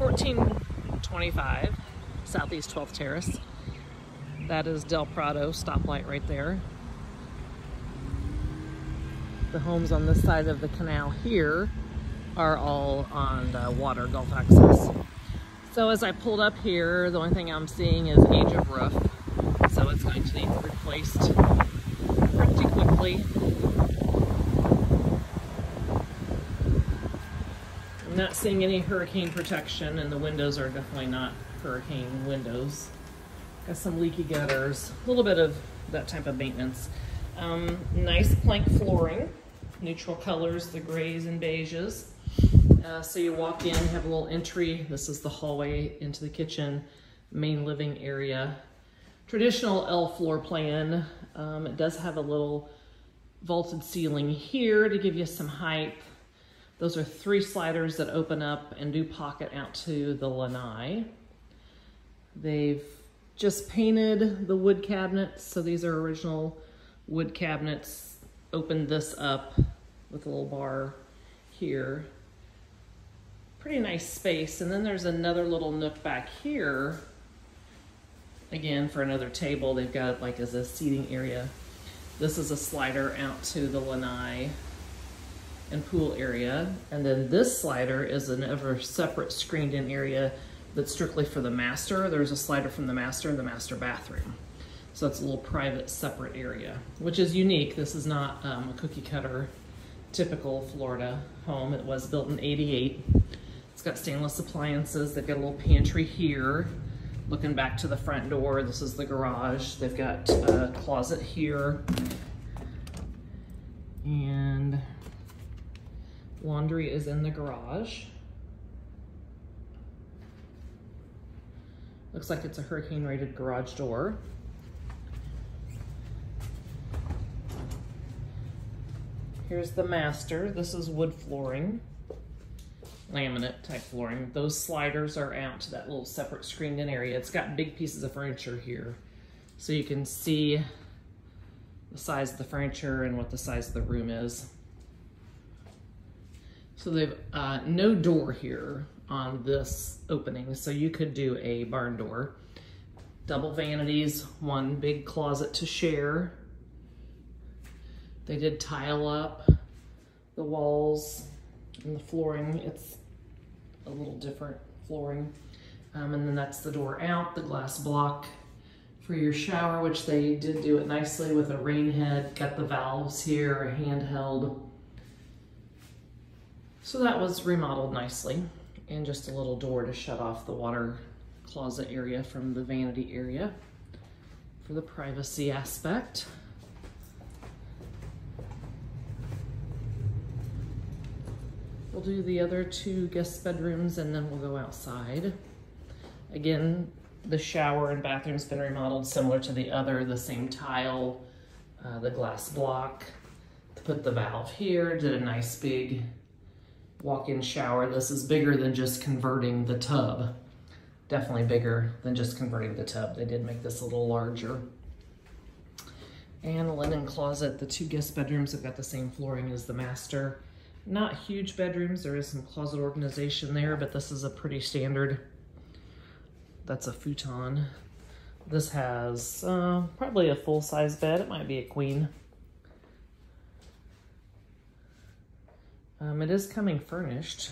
1425 Southeast 12th Terrace. That is Del Prado stoplight right there. The homes on this side of the canal here are all on uh, water Gulf access. So as I pulled up here, the only thing I'm seeing is age of roof. So it's going to need replaced pretty quickly. Not seeing any hurricane protection and the windows are definitely not hurricane windows. Got some leaky gutters, a little bit of that type of maintenance. Um, nice plank flooring, neutral colors, the grays and beiges. Uh, so you walk in, have a little entry. This is the hallway into the kitchen, main living area. Traditional L floor plan. Um, it does have a little vaulted ceiling here to give you some height. Those are three sliders that open up and do pocket out to the lanai. They've just painted the wood cabinets. So these are original wood cabinets. Opened this up with a little bar here. Pretty nice space. And then there's another little nook back here. Again, for another table, they've got like as a seating area. This is a slider out to the lanai and pool area. And then this slider is an ever separate screened in area that's strictly for the master. There's a slider from the master in the master bathroom. So it's a little private separate area, which is unique. This is not um, a cookie cutter typical Florida home. It was built in 88. It's got stainless appliances. They've got a little pantry here. Looking back to the front door, this is the garage. They've got a closet here. And laundry is in the garage. Looks like it's a hurricane rated garage door. Here's the master. This is wood flooring, laminate type flooring. Those sliders are out to that little separate screened in area. It's got big pieces of furniture here. So you can see the size of the furniture and what the size of the room is. So they've uh, no door here on this opening. So you could do a barn door. Double vanities, one big closet to share. They did tile up the walls and the flooring. It's a little different flooring. Um, and then that's the door out, the glass block for your shower, which they did do it nicely with a rain head. Got the valves here, a handheld. So that was remodeled nicely and just a little door to shut off the water closet area from the vanity area for the privacy aspect. We'll do the other two guest bedrooms and then we'll go outside. Again, the shower and bathroom's been remodeled similar to the other, the same tile, uh, the glass block. To put the valve here, did a nice big walk-in shower. This is bigger than just converting the tub. Definitely bigger than just converting the tub. They did make this a little larger. And linen closet. The two guest bedrooms have got the same flooring as the master. Not huge bedrooms. There is some closet organization there, but this is a pretty standard. That's a futon. This has uh, probably a full-size bed. It might be a queen. Um, it is coming furnished.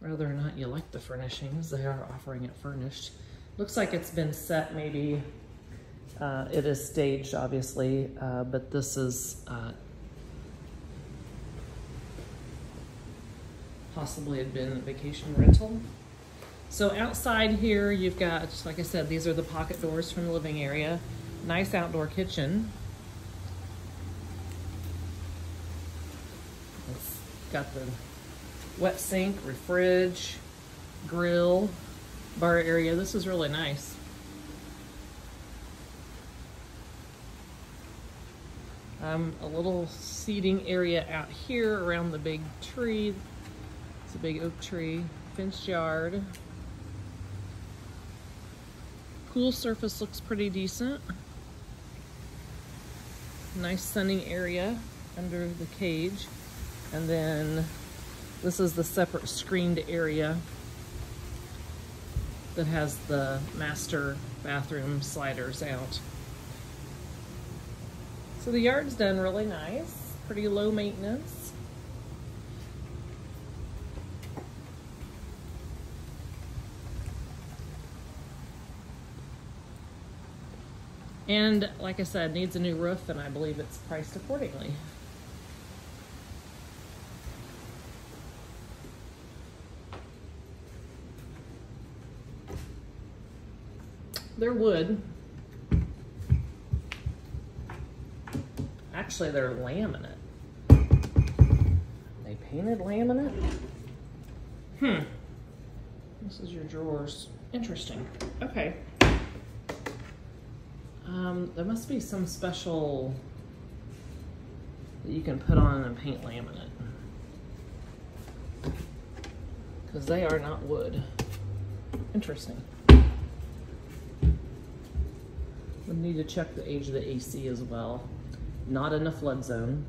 Whether or not you like the furnishings, they are offering it furnished. Looks like it's been set maybe, uh, it is staged obviously, uh, but this is uh, possibly had been a vacation rental. So outside here, you've got, like I said, these are the pocket doors from the living area. Nice outdoor kitchen. Got the wet sink, refridge, grill, bar area. This is really nice. Um, a little seating area out here around the big tree. It's a big oak tree, fenced yard. Pool surface looks pretty decent. Nice sunning area under the cage. And then this is the separate screened area that has the master bathroom sliders out. So the yard's done really nice, pretty low maintenance. And like I said, needs a new roof and I believe it's priced accordingly. They're wood. Actually, they're laminate. They painted laminate? Hmm. This is your drawers. Interesting. Okay. Um, there must be some special that you can put on and paint laminate. Because they are not wood. Interesting. We need to check the age of the AC as well. Not in a flood zone.